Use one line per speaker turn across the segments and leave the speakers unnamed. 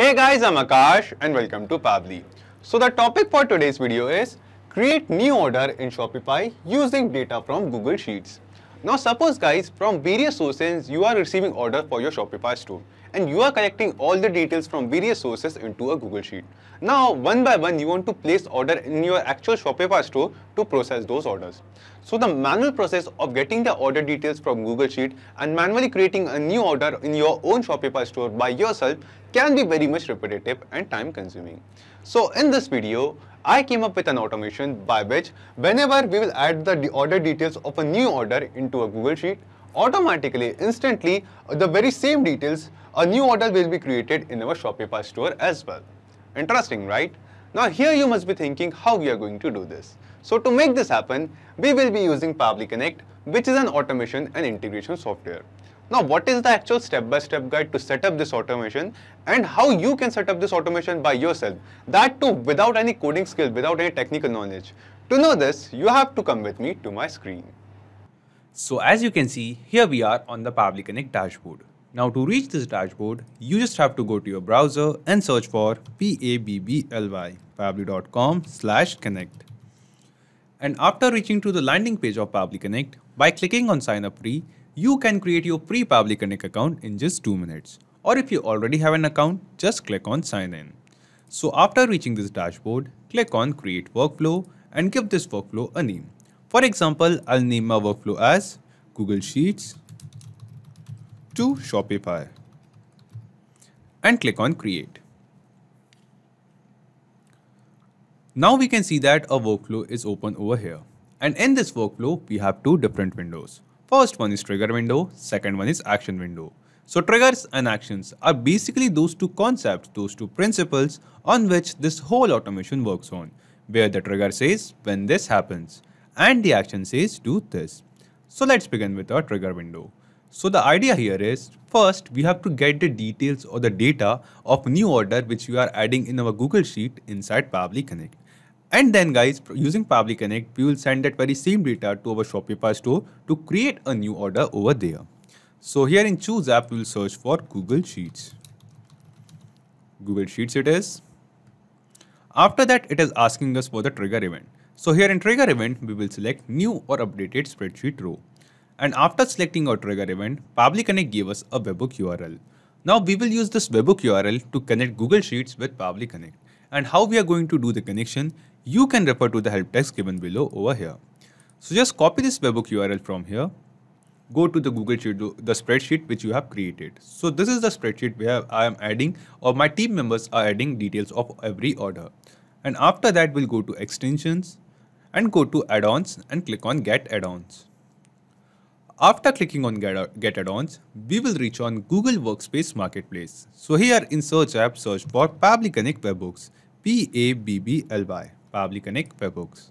Hey guys, I'm Akash and welcome to Pabbly. So the topic for today's video is create new order in Shopify using data from Google Sheets. Now suppose guys, from various sources you are receiving order for your Shopify store and you are collecting all the details from various sources into a Google Sheet. Now one by one you want to place order in your actual Shopify store to process those orders. So the manual process of getting the order details from Google Sheet and manually creating a new order in your own Shopify store by yourself can be very much repetitive and time consuming. So in this video, I came up with an automation by which whenever we will add the order details of a new order into a Google Sheet, automatically, instantly, the very same details, a new order will be created in our Shopify store as well. Interesting, right? Now here you must be thinking how we are going to do this. So to make this happen, we will be using Pabbly Connect, which is an automation and integration software. Now, what is the actual step-by-step -step guide to set up this automation and how you can set up this automation by yourself? That too without any coding skill, without any technical knowledge. To know this, you have to come with me to my screen.
So as you can see, here we are on the Pabbly Connect dashboard. Now to reach this dashboard, you just have to go to your browser and search for P-A-B-B-L-Y, pabbly.com slash connect. And after reaching to the landing page of Pabbly Connect, by clicking on sign up free, you can create your free Pabbly Connect account in just 2 minutes. Or if you already have an account, just click on sign in. So after reaching this dashboard, click on create workflow and give this workflow a name. For example, I'll name my workflow as Google Sheets to Shopify and click on create. Now we can see that a workflow is open over here. And in this workflow, we have two different windows. First one is trigger window, second one is action window. So triggers and actions are basically those two concepts, those two principles on which this whole automation works on, where the trigger says when this happens and the action says do this. So let's begin with our trigger window. So the idea here is first we have to get the details or the data of new order which we are adding in our Google Sheet inside Pabbly Connect. And then guys, using Pabbly Connect, we will send that very same data to our Shopify store to create a new order over there. So here in Choose app, we will search for Google Sheets. Google Sheets it is. After that, it is asking us for the trigger event. So here in trigger event, we will select new or updated spreadsheet row. And after selecting our trigger event, Pabbly Connect gave us a webhook URL. Now we will use this webhook URL to connect Google Sheets with Pabbly Connect. And how we are going to do the connection, you can refer to the help text given below over here. So just copy this webhook URL from here, go to the Google Sheet, the spreadsheet which you have created. So this is the spreadsheet where I am adding or my team members are adding details of every order. And after that we'll go to extensions and go to add-ons and click on get add-ons. After clicking on get, add-ons, we will reach on Google Workspace Marketplace. So here in search app, search for Pabbly Connect Webhooks, P-A-B-B-L-Y. Pabbly Connect Webhooks.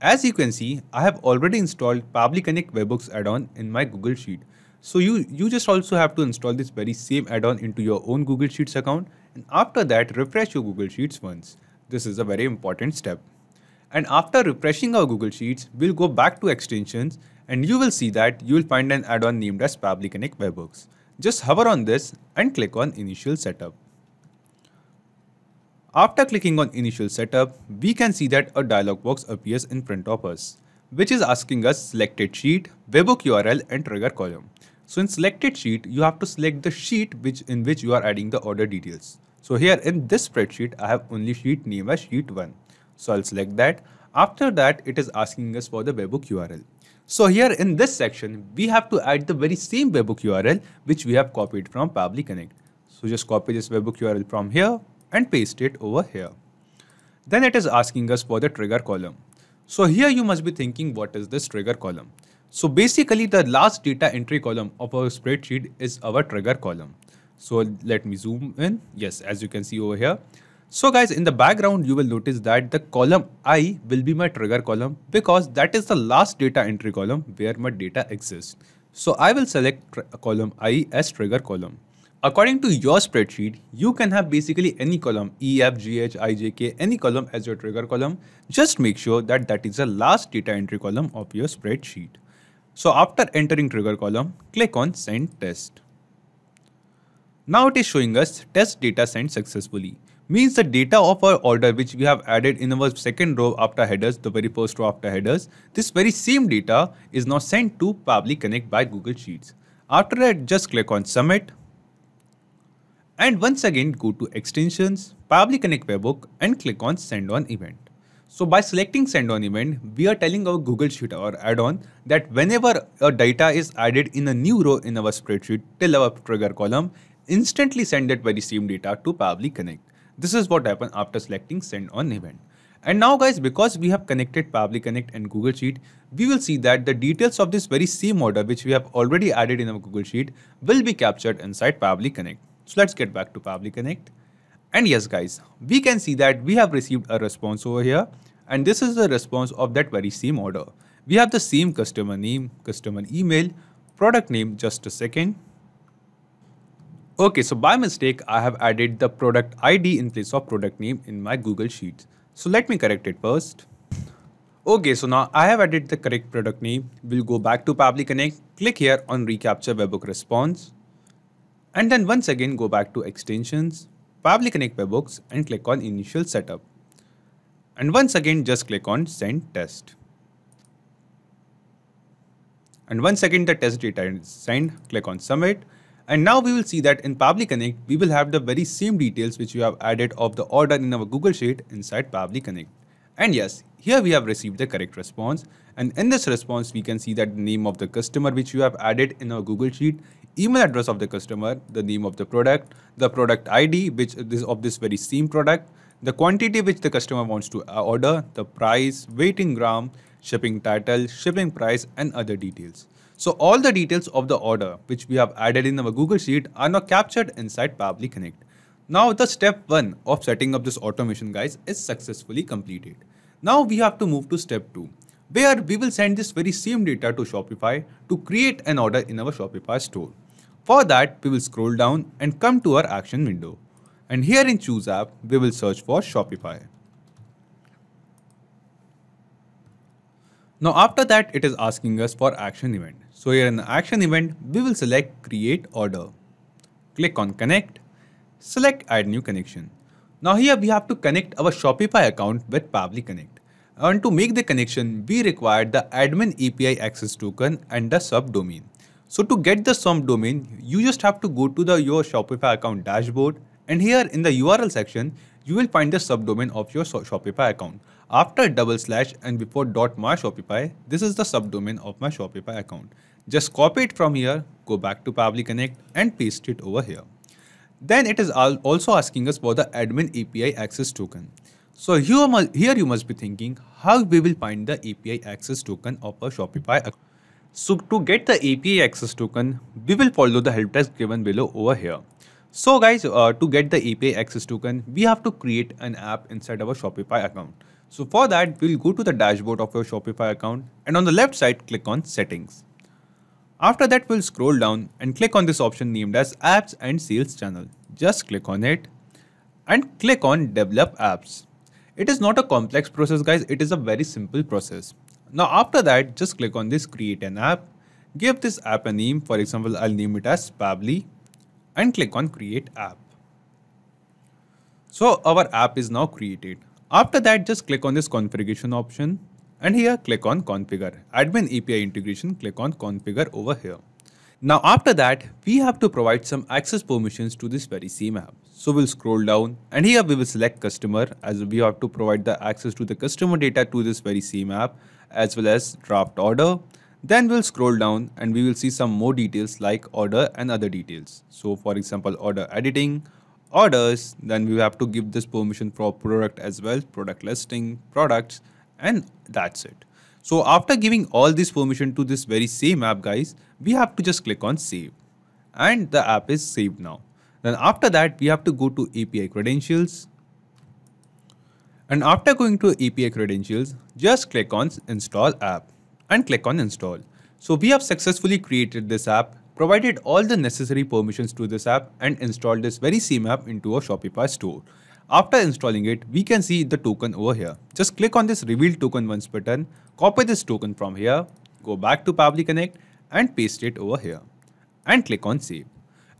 As you can see, I have already installed Pabbly Connect Webhooks add-on in my Google Sheet. So you, you just also have to install this very same add-on into your own Google Sheets account and after that refresh your Google Sheets once. This is a very important step. And after refreshing our Google Sheets, we'll go back to extensions and you will see that you will find an add-on named as Pabbly Connect Webhooks. Just hover on this and click on Initial Setup. After clicking on initial setup, we can see that a dialog box appears in front of us, which is asking us selected sheet, webhook URL and trigger column. So in selected sheet, you have to select the sheet which in which you are adding the order details. So here in this spreadsheet, I have only sheet name as sheet 1. So I'll select that. After that, it is asking us for the webhook URL. So here in this section, we have to add the very same webhook URL which we have copied from Pabbly Connect. So just copy this webhook URL from here and paste it over here. Then it is asking us for the trigger column. So here you must be thinking what is this trigger column. So basically the last data entry column of our spreadsheet is our trigger column. So let me zoom in. Yes, as you can see over here. So guys, in the background, you will notice that the column I will be my trigger column because that is the last data entry column where my data exists. So I will select column I as trigger column. According to your spreadsheet, you can have basically any column E, F, G, H, I, J, K, any column as your trigger column. Just make sure that that is the last data entry column of your spreadsheet. So after entering trigger column, click on send test. Now it is showing us test data sent successfully. Means the data of our order which we have added in our second row after headers, the very first row after headers, this very same data is now sent to Pabbly Connect by Google Sheets. After that, just click on submit and once again go to extensions, Pabbly Connect webhook and click on send on event. So by selecting send on event, we are telling our Google Sheet or add-on that whenever a data is added in a new row in our spreadsheet till our trigger column, instantly send that very same data to Pabbly Connect. This is what happens after selecting send on event. And now guys, because we have connected Pabbly Connect and Google Sheet, we will see that the details of this very same order which we have already added in our Google Sheet will be captured inside Pabbly Connect. So let's get back to Pabbly Connect. And yes guys, we can see that we have received a response over here and this is the response of that very same order. We have the same customer name, customer email, product name, just a second. Okay, so by mistake, I have added the product ID in place of product name in my Google Sheets. So let me correct it first. Okay, so now I have added the correct product name. We'll go back to Pabbly Connect, click here on Recapture Webhook Response. And then once again go back to Extensions, Pabbly Connect webhooks and click on Initial Setup. And once again, just click on Send Test. And once again, the test data is sent, click on Submit. And now we will see that in Pabbly Connect, we will have the very same details which we have added of the order in our Google Sheet inside Pabbly Connect. And yes, here we have received the correct response. And in this response, we can see that the name of the customer which we have added in our Google Sheet email address of the customer, the name of the product, the product ID which is of this very same product, the quantity which the customer wants to uh, order, the price, weight in gram, shipping title, shipping price and other details. So all the details of the order which we have added in our Google Sheet are now captured inside Pabbly Connect. Now the step 1 of setting up this automation guys is successfully completed. Now we have to move to step 2 where we will send this very same data to Shopify to create an order in our Shopify store. For that, we will scroll down and come to our action window. And here in Choose App, we will search for Shopify. Now after that, it is asking us for action event. So here in the action event, we will select create order. Click on connect, select add new connection. Now here we have to connect our Shopify account with Pabbly Connect. And to make the connection, we require the admin API access token and the subdomain. So to get the subdomain, you just have to go to the your Shopify account dashboard and here in the URL section, you will find the subdomain of your Shopify account. After double slash and before dot my Shopify, this is the subdomain of my Shopify account. Just copy it from here, go back to Pabbly Connect and paste it over here. Then it is also asking us for the admin API access token. So here, here you must be thinking how we will find the API access token of a Shopify account. So to get the API access token, we will follow the help desk given below over here. So guys, uh, to get the API access token, we have to create an app inside our Shopify account. So for that, we'll go to the dashboard of your Shopify account and on the left side, click on settings. After that, we'll scroll down and click on this option named as apps and sales channel. Just click on it and click on develop apps. It is not a complex process guys, it is a very simple process. Now after that, just click on this create an app. Give this app a name. For example, I'll name it as Pabbly and click on create app. So our app is now created. After that, just click on this configuration option and here click on configure. Admin API integration, click on configure over here. Now after that, we have to provide some access permissions to this very same app. So we'll scroll down and here we will select customer as we have to provide the access to the customer data to this very same app as well as draft order. Then we'll scroll down and we will see some more details like order and other details. So for example, order editing, orders, then we have to give this permission for product as well, product listing, products, and that's it. So after giving all this permission to this very same app guys, we have to just click on save and the app is saved now. Then after that, we have to go to API credentials. And after going to API credentials, just click on install app and click on install. So we have successfully created this app, provided all the necessary permissions to this app and installed this very same app into a Shopify store. After installing it, we can see the token over here. Just click on this reveal token once button, copy this token from here, go back to Pabbly Connect and paste it over here and click on save.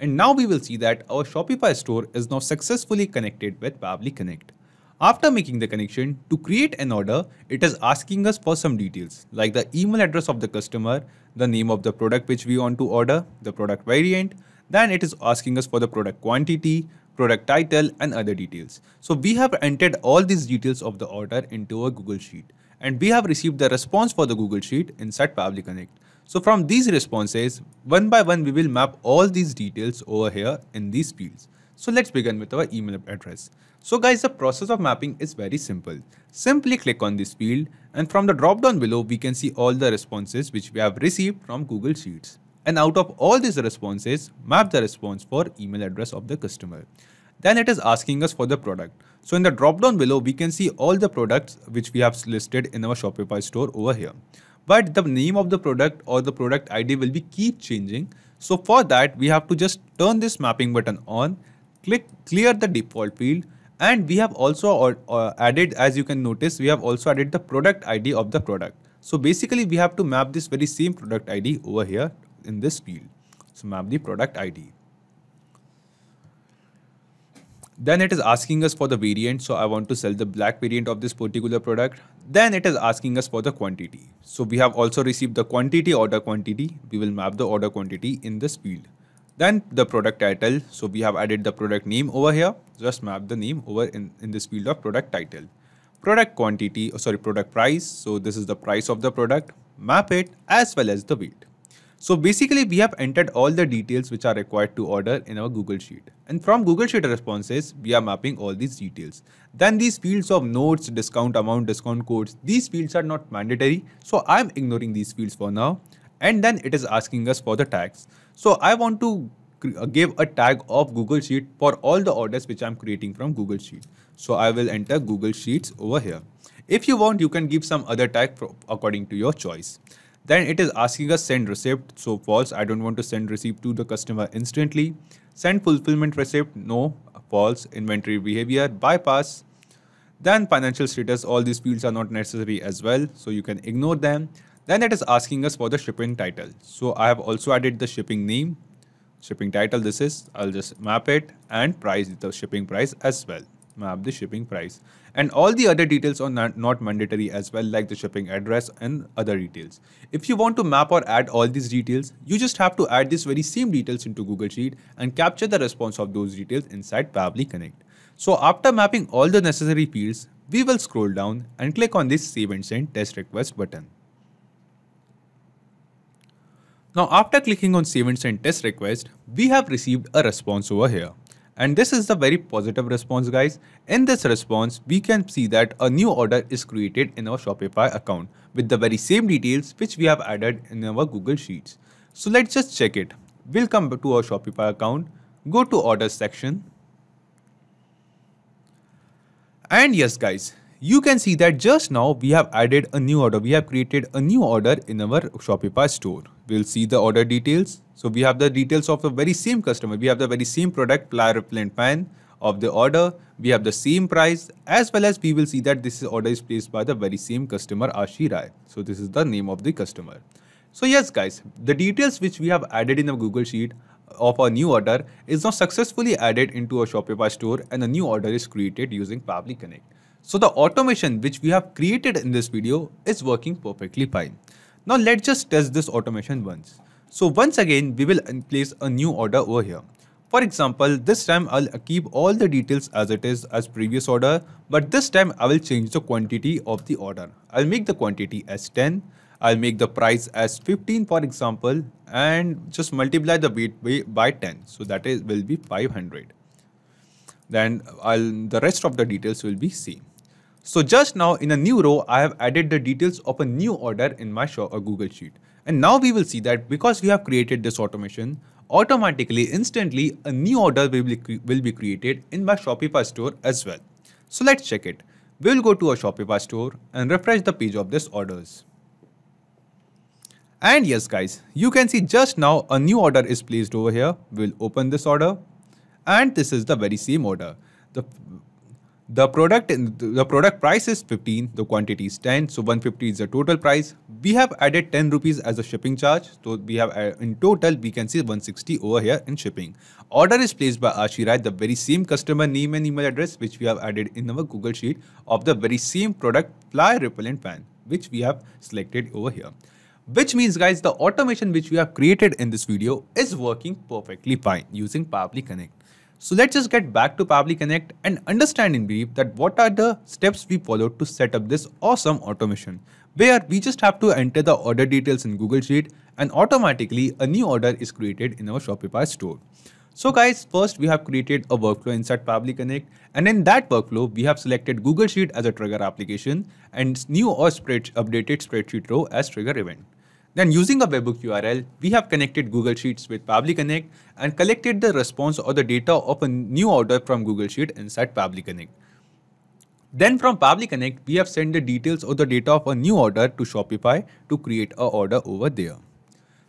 And now we will see that our Shopify store is now successfully connected with Pabbly Connect. After making the connection, to create an order, it is asking us for some details like the email address of the customer, the name of the product which we want to order, the product variant, then it is asking us for the product quantity, product title and other details. So we have entered all these details of the order into a Google Sheet and we have received the response for the Google Sheet inside Pabbly Connect. So from these responses, one by one we will map all these details over here in these fields. So let's begin with our email address. So guys, the process of mapping is very simple. Simply click on this field and from the drop down below, we can see all the responses which we have received from Google Sheets. And out of all these responses, map the response for email address of the customer. Then it is asking us for the product. So in the drop down below, we can see all the products which we have listed in our Shopify store over here. But the name of the product or the product ID will be keep changing. So for that, we have to just turn this mapping button on, click clear the default field and we have also uh, added as you can notice we have also added the product ID of the product. So basically we have to map this very same product ID over here in this field. So map the product ID. Then it is asking us for the variant. So I want to sell the black variant of this particular product. Then it is asking us for the quantity. So we have also received the quantity order quantity. We will map the order quantity in this field. Then the product title. So we have added the product name over here. Just map the name over in, in this field of product title. Product quantity, oh, sorry, product price. So this is the price of the product. Map it as well as the weight. So basically we have entered all the details which are required to order in our Google Sheet. And from Google Sheet responses, we are mapping all these details. Then these fields of notes, discount amount, discount codes, these fields are not mandatory. So I'm ignoring these fields for now. And then it is asking us for the tags. So I want to uh, give a tag of Google Sheet for all the orders which I'm creating from Google Sheet. So I will enter Google Sheets over here. If you want, you can give some other tag according to your choice. Then it is asking us send receipt. So false, I don't want to send receipt to the customer instantly. Send fulfillment receipt, no, false. Inventory behavior, bypass. Then financial status, all these fields are not necessary as well. So you can ignore them. Then it is asking us for the shipping title. So I have also added the shipping name, shipping title. This is, I'll just map it and price the shipping price as well map the shipping price. And all the other details are not, mandatory as well, like the shipping address and other details. If you want to map or add all these details, you just have to add these very same details into Google Sheet and capture the response of those details inside Pabbly Connect. So after mapping all the necessary fields, we will scroll down and click on this Save and Send Test Request button. Now after clicking on Save and Send Test Request, we have received a response over here. And this is the very positive response guys. In this response, we can see that a new order is created in our Shopify account with the very same details which we have added in our Google Sheets. So let's just check it. We'll come to our Shopify account, go to orders section. And yes guys, you can see that just now we have added a new order. We have created a new order in our Shopify store we'll see the order details. So we have the details of the very same customer. We have the very same product, fly repellent fan of the order. We have the same price as well as we will see that this order is placed by the very same customer Ashi Rai. So this is the name of the customer. So yes guys, the details which we have added in the Google Sheet of our new order is now successfully added into a Shopify store and a new order is created using Pabbly Connect. So the automation which we have created in this video is working perfectly fine. Now let's just test this automation once. So once again, we will place a new order over here. For example, this time I'll keep all the details as it is as previous order, but this time I will change the quantity of the order. I'll make the quantity as 10, I'll make the price as 15 for example, and just multiply the weight by 10. So that is will be 500. Then I'll the rest of the details will be same. So just now in a new row, I have added the details of a new order in my show, uh, Google Sheet. And now we will see that because we have created this automation, automatically, instantly, a new order will be, will be created in my Shopify store as well. So let's check it. We'll go to our Shopify store and refresh the page of this orders. And yes guys, you can see just now a new order is placed over here. We'll open this order and this is the very same order. The The product the product price is 15, the quantity is 10, so 150 is the total price. We have added 10 rupees as a shipping charge, so we have uh, in total we can see 160 over here in shipping. Order is placed by Ashirai, the very same customer name and email address which we have added in our Google Sheet of the very same product fly repellent fan which we have selected over here. Which means guys the automation which we have created in this video is working perfectly fine using Pabbly Connect. So let's just get back to Pabbly Connect and understand in brief that what are the steps we followed to set up this awesome automation where we just have to enter the order details in Google Sheet and automatically a new order is created in our Shopify store. So guys, first we have created a workflow inside Pabbly Connect and in that workflow, we have selected Google Sheet as a trigger application and new or spread updated spreadsheet row as trigger event. Then using a webhook URL, we have connected Google Sheets with Pabbly Connect and collected the response or the data of a new order from Google Sheet inside Pabbly Connect. Then from Pabbly Connect, we have sent the details or the data of a new order to Shopify to create a order over there.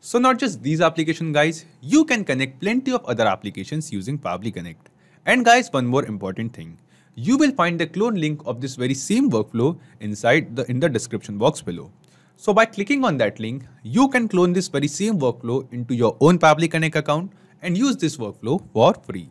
So not just these applications guys, you can connect plenty of other applications using Pabbly Connect. And guys, one more important thing. You will find the clone link of this very same workflow inside the in the description box below. So by clicking on that link, you can clone this very same workflow into your own Pabbly Connect account and use this workflow for free.